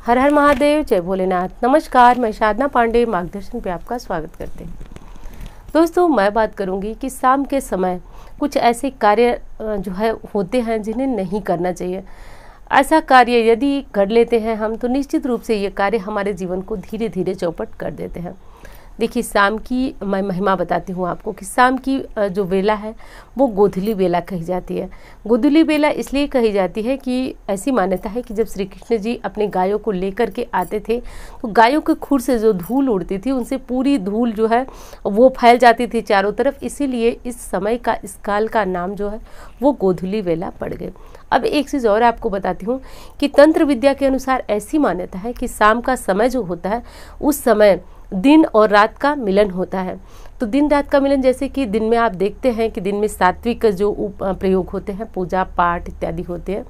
हर हर महादेव, जय भोलेनाथ। नमस्कार, मैं साधना पांडे, मार्गदर्शन पे आपका स्वागत करते हैं। दोस्तों, मैं बात करूँगी कि शाम के समय कुछ ऐसे कार्य जो है, होते हैं जिन्हें नहीं करना चाहिए। ऐसा कार्य यदि कर लेते हैं हम तो निश्चित रूप से ये कार्य हमारे जीवन को धीरे धीरे चौपट कर देते हैं। देखिए शाम की, मैं महिमा बताती हूँ आपको कि शाम की जो बेला है, वो गोधुली बेला कही जाती है। गोधुली बेला इसलिए कही जाती है कि ऐसी मान्यता है कि जब श्री कृष्ण जी अपने गायों को लेकर के आते थे तो गायों के खुर से जो धूल उड़ती थी, उनसे पूरी धूल जो है, वो फैल जाती थी चारों तरफ़। इसीलिए इस समय का, इस काल का नाम जो है, वो गोधुली बेला पड़ गए। अब एक चीज़ और आपको बताती हूँ कि तंत्र विद्या के अनुसार ऐसी मान्यता है कि शाम का समय जो होता है, उस समय दिन और रात का मिलन होता है। तो दिन रात का मिलन, जैसे कि दिन में आप देखते हैं कि दिन में सात्विक जो प्रयोग होते हैं, पूजा पाठ इत्यादि होते हैं,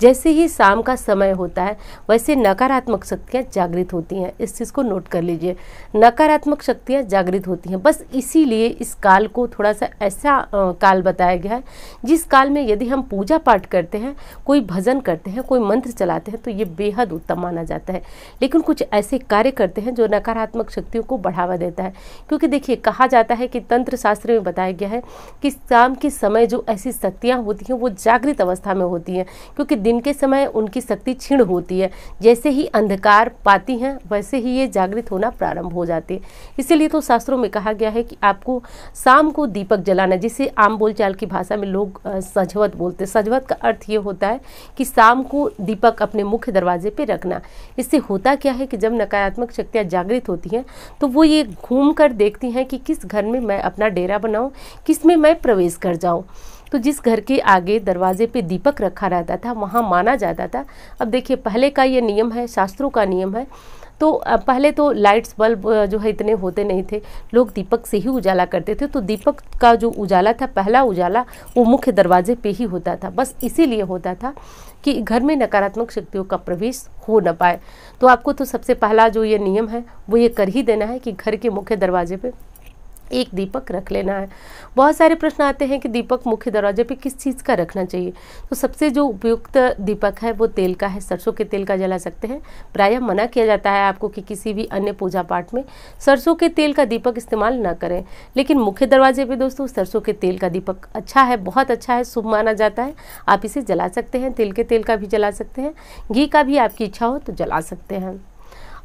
जैसे ही शाम का समय होता है, वैसे नकारात्मक शक्तियाँ जागृत होती हैं। इस चीज़ को नोट कर लीजिए। नकारात्मक शक्तियाँ जागृत होती हैं। बस इसीलिए इस काल को थोड़ा सा ऐसा काल बताया गया है, जिस काल में यदि हम पूजा पाठ करते हैं, कोई भजन करते हैं, कोई मंत्र चलाते हैं तो ये बेहद उत्तम माना जाता है। लेकिन कुछ ऐसे कार्य करते हैं जो नकारात्मक शक्तियों को बढ़ावा देता है। क्योंकि देखिए, कहा जाता है कि तंत्र शास्त्र में बताया गया है कि शाम के समय जो ऐसी शक्तियाँ होती हैं, वो जागृत अवस्था में होती हैं, क्योंकि दिन के समय उनकी शक्ति क्षीण होती है। जैसे ही अंधकार पाती हैं, वैसे ही ये जागृत होना प्रारंभ हो जाती है। इसीलिए तो शास्त्रों में कहा गया है कि आपको शाम को दीपक जलाना, जिसे आम बोलचाल की भाषा में लोग सजवत बोलते हैं। सजवत का अर्थ ये होता है कि शाम को दीपक अपने मुख्य दरवाजे पर रखना। इससे होता क्या है कि जब नकारात्मक शक्तियाँ जागृत होती हैं तो वो ये घूम कर देखती हैं कि किस घर में मैं अपना डेरा बनाऊँ किसमें मैं प्रवेश कर जाऊँ? तो जिस घर के आगे दरवाजे पे दीपक रखा रहता था, वहाँ माना जाता था। अब देखिए, पहले का ये नियम है, शास्त्रों का नियम है। तो पहले तो लाइट्स बल्ब जो है इतने होते नहीं थे। लोग दीपक से ही उजाला करते थे। तो दीपक का जो उजाला था, पहला उजाला, वो मुख्य दरवाजे पे ही होता था। बस इसीलिए होता था कि घर में नकारात्मक शक्तियों का प्रवेश हो न पाए। तो आपको तो सबसे पहला जो ये नियम है, वो ये कर ही देना है कि घर के मुख्य दरवाजे पे एक दीपक रख लेना है। बहुत सारे प्रश्न आते हैं कि दीपक मुख्य दरवाजे पे किस चीज़ का रखना चाहिए। तो सबसे जो उपयुक्त दीपक है, वो तेल का है। सरसों के तेल का जला सकते हैं। प्रायः मना किया जाता है आपको कि किसी भी अन्य पूजा पाठ में सरसों के तेल का दीपक इस्तेमाल न करें। लेकिन मुख्य दरवाजे पर दोस्तों, सरसों के तेल का दीपक अच्छा है, बहुत अच्छा है, शुभ माना जाता है। आप इसे जला सकते हैं, तिल के तेल का भी जला सकते हैं, घी का भी आपकी इच्छा हो तो जला सकते हैं।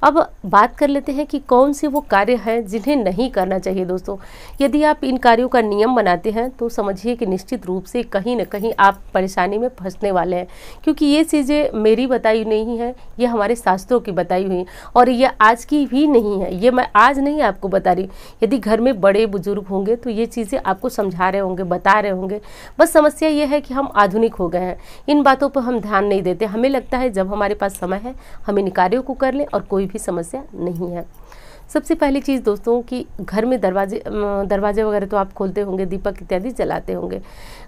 अब बात कर लेते हैं कि कौन से वो कार्य हैं जिन्हें नहीं करना चाहिए दोस्तों। यदि आप इन कार्यों का नियम बनाते हैं तो समझिए कि निश्चित रूप से कहीं ना कहीं आप परेशानी में फंसने वाले हैं। क्योंकि ये चीज़ें मेरी बताई नहीं है, ये हमारे शास्त्रों की बताई हुई और ये आज की भी नहीं है। ये मैं आज नहीं आपको बता रही। यदि घर में बड़े बुज़ुर्ग होंगे तो ये चीज़ें आपको समझा रहे होंगे, बता रहे होंगे। बस समस्या ये है कि हम आधुनिक हो गए हैं। इन बातों पर हम ध्यान नहीं देते। हमें लगता है जब हमारे पास समय है, हम इन कार्यों को कर लें और कोई भी समस्या नहीं है। सबसे पहली चीज़ दोस्तों कि घर में दरवाजे दरवाजे वगैरह तो आप खोलते होंगे, दीपक इत्यादि जलाते होंगे।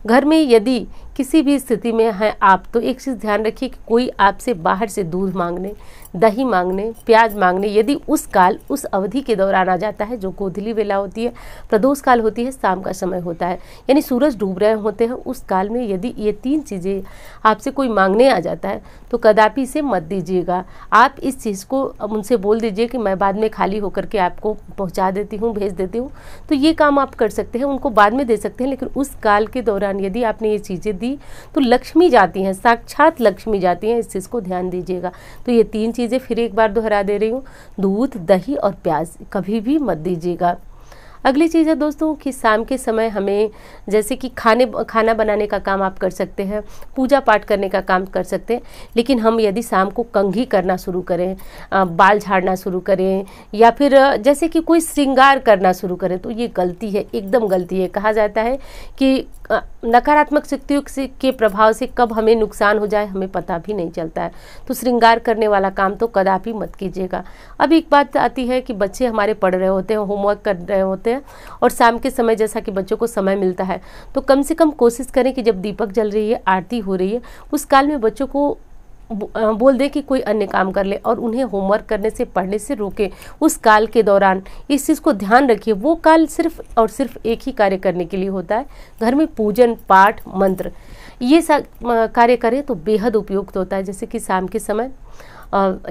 घर में यदि किसी भी स्थिति में हैं आप तो एक चीज़ ध्यान रखिए कि कोई आपसे बाहर से दूध मांगने दही मांगने, प्याज मांगने, यदि उस काल, उस अवधि के दौरान आ जाता है जो गोधली वेला होती है, प्रदोष काल होती है, शाम का समय होता है। यानी सूरज डूब रहे होते हैं, उस काल में यदि ये तीन चीज़ें आपसे कोई मांगने आ जाता है तो कदापि इसे मत दीजिएगा। आप इस चीज़ को उनसे बोल दीजिए कि मैं बाद में खाली होकर के आपको पहुँचा देती हूँ, भेज देती हूँ। तो ये काम आप कर सकते हैं, उनको बाद में दे सकते हैं, लेकिन उस काल के दौरान यदि आपने ये चीज़ें दी तो लक्ष्मी जाती हैं, साक्षात लक्ष्मी जाती हैं, इस चीज़ को ध्यान दीजिएगा। तो ये तीन चीज़ें फिर एक बार दोहरा दे रही हूँ। दूध, दही और प्याज, कभी भी मत दीजिएगा। अगली चीज़ है दोस्तों कि शाम के समय हमें जैसे कि खाने, खाना बनाने का काम आप कर सकते हैं, पूजा पाठ करने का काम कर सकते हैं, लेकिन हम यदि शाम को कंघी करना शुरू करें बाल झाड़ना शुरू करें, या फिर जैसे कि कोई श्रृंगार करना शुरू करें तो ये गलती है, एकदम गलती है। कहा जाता है कि नकारात्मक शक्तियों के प्रभाव से कब हमें नुकसान हो जाए, हमें पता भी नहीं चलता है। तो श्रृंगार करने वाला काम तो कदापि मत कीजिएगा। अब एक बात आती है कि बच्चे हमारे पढ़ रहे होते हैं, होमवर्क कर रहे होते हैं, और शाम के समय जैसा कि बच्चों को समय मिलता है। तो कम से कम कोशिश करें कि जब दीपक जल रही है, आरती हो रही है, उस काल में बच्चों को बोल दें कि कोई अन्य काम कर ले और उन्हें होमवर्क करने से, पढ़ने से रोके। उस काल के दौरान इस चीज़ को ध्यान रखिए। वो काल सिर्फ़ और सिर्फ़ एक ही कार्य करने के लिए होता है। घर में पूजन, पाठ, मंत्र, ये सब कार्य करें तो बेहद उपयुक्त होता है। जैसे कि शाम के समय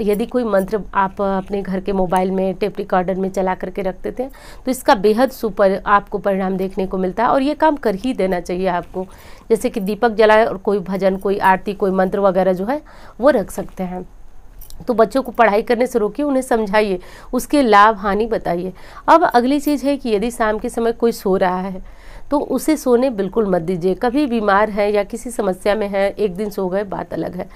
यदि कोई मंत्र आप अपने घर के मोबाइल में, टेप रिकॉर्डर में चला करके रख देते हैं तो इसका बेहद सुपर आपको परिणाम देखने को मिलता है और ये काम कर ही देना चाहिए आपको। जैसे कि दीपक जलाए और कोई भजन, कोई आरती, कोई मंत्र वगैरह जो है, वो रख सकते हैं। तो बच्चों को पढ़ाई करने से रोकिए, उन्हें समझाइए, उसके लाभ, हानि बताइए। अब अगली चीज़ है कि यदि शाम के समय कोई सो रहा है तो उसे सोने बिल्कुल मत दीजिए। कभी बीमार है या किसी समस्या में है, एक दिन सो गए, बात अलग है।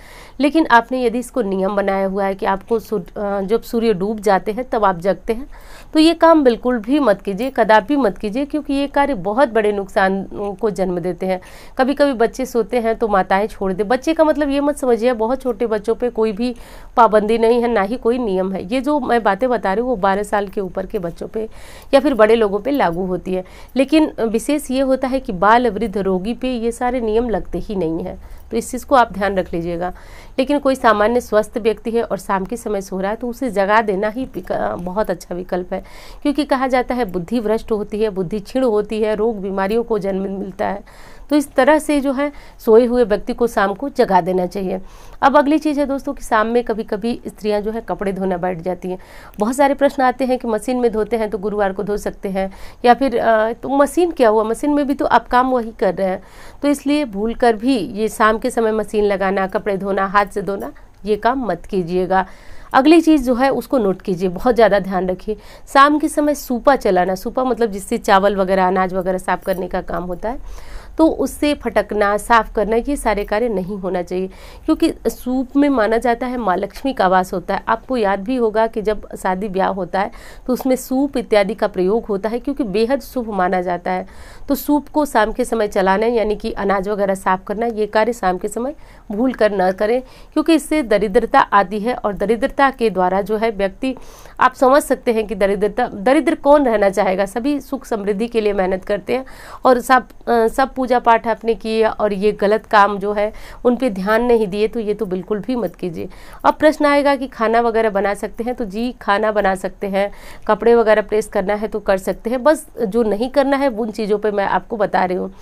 लेकिन आपने यदि इसको नियम बनाया हुआ है कि आपको जब सूर्य डूब जाते हैं, तब आप जगते हैं तो ये काम बिल्कुल भी मत कीजिए, कदापि मत कीजिए, क्योंकि ये कार्य बहुत बड़े नुकसान को जन्म देते हैं। कभी कभी बच्चे सोते हैं तो माताएँ छोड़ दे। बच्चे का मतलब ये मत समझिए, बहुत छोटे बच्चों पे कोई भी पाबंदी नहीं है, ना ही कोई नियम है। ये जो मैं बातें बता रही हूँ, वो बारह साल के ऊपर के बच्चों पर या फिर बड़े लोगों पर लागू होती है। लेकिन विशेष ये होता है कि बाल वृद्ध रोगी पे ये सारे नियम लगते ही नहीं है। तो इस चीज़ को आप ध्यान रख लीजिएगा। लेकिन कोई सामान्य स्वस्थ व्यक्ति है और शाम के समय सो रहा है तो उसे जगा देना ही बहुत अच्छा विकल्प है। क्योंकि कहा जाता है, बुद्धि भ्रष्ट होती है, बुद्धि क्षीण होती है, रोग बीमारियों को जन्म मिलता है। तो इस तरह से जो है, सोए हुए व्यक्ति को शाम को जगा देना चाहिए। अब अगली चीज़ है दोस्तों कि शाम में कभी कभी स्त्रियाँ जो है, कपड़े धोना बैठ जाती हैं। बहुत सारे प्रश्न आते हैं कि मशीन में धोते हैं तो गुरुवार को धो सकते हैं, या फिर तो मशीन क्या हुआ? मशीन में भी तो आप काम वही कर रहे हैं। तो इसलिए भूल कर भी ये शाम के समय मशीन लगाना, कपड़े धोना, हाथ से धोना, ये काम मत कीजिएगा। अगली चीज़ जो है उसको नोट कीजिए, बहुत ज़्यादा ध्यान रखिए। शाम के समय सूपा चलाना, सूपा मतलब जिससे चावल वगैरह, अनाज वगैरह साफ़ करने का काम होता है। तो उससे फटकना, साफ़ करना, ये सारे कार्य नहीं होना चाहिए। क्योंकि सूप में माना जाता है माँ लक्ष्मी का वास होता है। आपको याद भी होगा कि जब शादी ब्याह होता है तो उसमें सूप इत्यादि का प्रयोग होता है, क्योंकि बेहद शुभ माना जाता है। तो सूप को शाम के समय चलाना, यानी कि अनाज वगैरह साफ़ करना, ये कार्य शाम के समय भूल कर न करें, क्योंकि इससे दरिद्रता आती है और दरिद्रता के द्वारा जो है व्यक्ति, आप समझ सकते हैं कि दरिद्रता, दरिद्र कौन रहना चाहेगा? सभी सुख समृद्धि के लिए मेहनत करते हैं और सब सब पूजा पाठ आपने किए और ये गलत काम जो है, उन पर ध्यान नहीं दिए तो ये तो बिल्कुल भी मत कीजिए। अब प्रश्न आएगा कि खाना वगैरह बना सकते हैं तो जी, खाना बना सकते हैं, कपड़े वगैरह प्रेस करना है तो कर सकते हैं, बस जो नहीं करना है, उन चीज़ों पर मैं आपको बता रही हूँ।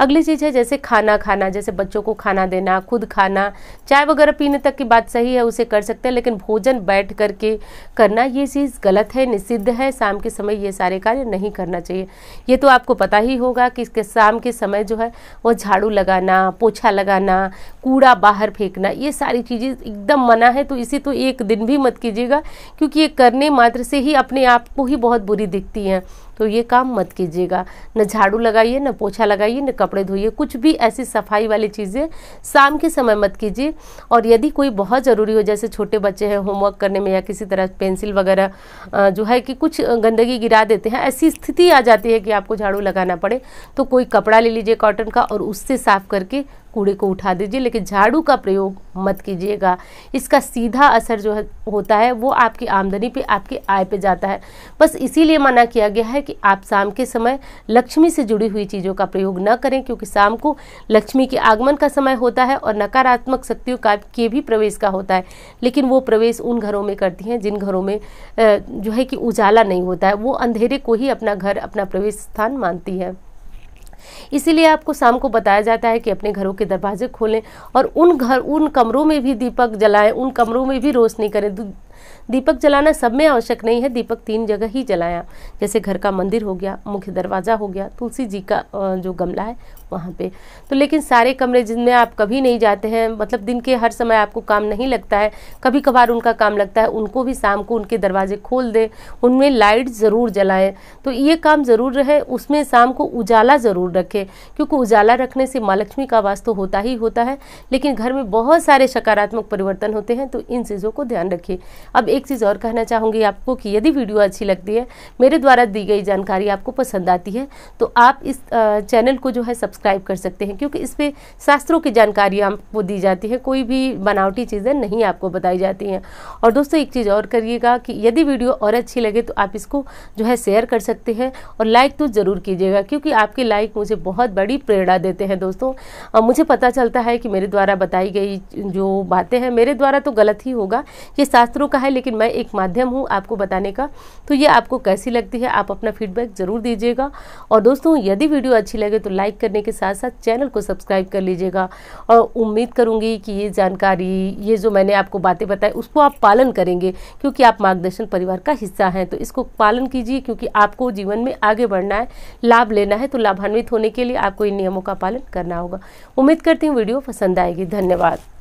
अगली चीज़ है, जैसे खाना खाना, जैसे बच्चों को खाना देना, खुद खाना, चाय वगैरह पीने तक की बात सही है, उसे कर सकते हैं, लेकिन भोजन बैठ करके करना, ये चीज़ गलत है, निषिद्ध है, शाम के समय ये सारे कार्य नहीं करना चाहिए। ये तो आपको पता ही होगा कि इसके शाम के समय जो है, वो झाड़ू लगाना, पोछा लगाना, कूड़ा बाहर फेंकना, ये सारी चीज़ें एकदम मना है तो इसे तो एक दिन भी मत कीजिएगा, क्योंकि ये करने मात्र से ही अपने आप को ही बहुत बुरी दिखती हैं। तो ये काम मत कीजिएगा। न झाड़ू लगाइए, न पोछा लगाइए, न कपड़े धोइए। कुछ भी ऐसी सफ़ाई वाली चीज़ें शाम के समय मत कीजिए। और यदि कोई बहुत ज़रूरी हो, जैसे छोटे बच्चे हैं, होमवर्क करने में या किसी तरह पेंसिल वगैरह जो है कि कुछ गंदगी गिरा देते हैं, ऐसी स्थिति आ जाती है कि आपको झाड़ू लगाना पड़े तो कोई कपड़ा ले लीजिए कॉटन का और उससे साफ़ करके कूड़े को उठा दीजिए, लेकिन झाड़ू का प्रयोग मत कीजिएगा। इसका सीधा असर जो है, होता है, वो आपकी आमदनी पे, आपकी आय पे जाता है। बस इसीलिए मना किया गया है कि आप शाम के समय लक्ष्मी से जुड़ी हुई चीज़ों का प्रयोग न करें, क्योंकि शाम को लक्ष्मी के आगमन का समय होता है और नकारात्मक शक्तियों का के भी प्रवेश का होता है। लेकिन वो प्रवेश उन घरों में करती हैं, जिन घरों में जो है कि उजाला नहीं होता है। वो अंधेरे को ही अपना घर, अपना प्रवेश स्थान मानती है। इसीलिए आपको शाम को बताया जाता है कि अपने घरों के दरवाजे खोलें और उन घर, उन कमरों में भी दीपक जलाएँ, उन कमरों में भी रोशनी करें। दीपक जलाना सब में आवश्यक नहीं है, दीपक तीन जगह ही जलाया। जैसे घर का मंदिर हो गया, मुख्य दरवाज़ा हो गया, तुलसी जी का जो गमला है वहाँ पे। तो लेकिन सारे कमरे जिनमें आप कभी नहीं जाते हैं मतलब दिन के हर समय आपको काम नहीं लगता है कभी कभार उनका काम लगता है, उनको भी शाम को उनके दरवाजे खोल दें, उनमें लाइट ज़रूर जलाएँ। तो ये काम ज़रूर रहे, उसमें शाम को उजाला ज़रूर रखें, क्योंकि उजाला रखने से माँ लक्ष्मी का वास तो होता ही होता है, लेकिन घर में बहुत सारे सकारात्मक परिवर्तन होते हैं तो इन चीज़ों को ध्यान रखिए अब एक चीज़ और कहना चाहूँगी आपको कि यदि वीडियो अच्छी लगती है, मेरे द्वारा दी गई जानकारी आपको पसंद आती है तो आप इस चैनल को जो है सब्सक्राइब कर सकते हैं, क्योंकि इस पर शास्त्रों की जानकारी आपको दी जाती है, कोई भी बनावटी चीज़ें नहीं आपको बताई जाती हैं। और दोस्तों, एक चीज़ और करिएगा कि यदि वीडियो और अच्छी लगे तो आप इसको जो है शेयर कर सकते हैं, और लाइक तो ज़रूर कीजिएगा, क्योंकि आपके लाइक मुझे बहुत बड़ी प्रेरणा देते हैं दोस्तों। मुझे पता चलता है कि मेरे द्वारा बताई गई जो बातें हैं, मेरे द्वारा तो गलत ही होगा, ये शास्त्रों का है, लेकिन मैं एक माध्यम हूँ आपको बताने का। तो ये आपको कैसी लगती है, आप अपना फीडबैक ज़रूर दीजिएगा। और दोस्तों, यदि वीडियो अच्छी लगे तो लाइक करने के साथ साथ चैनल को सब्सक्राइब कर लीजिएगा। और उम्मीद करूँगी कि ये जानकारी, ये जो मैंने आपको बातें बताई, उसको आप पालन करेंगे, क्योंकि आप मार्गदर्शन परिवार का हिस्सा हैं। तो इसको पालन कीजिए, क्योंकि आपको जीवन में आगे बढ़ना है, लाभ लेना है तो लाभान्वित होने के लिए आपको इन नियमों का पालन करना होगा। उम्मीद करती हूँ वीडियो पसंद आएगी। धन्यवाद।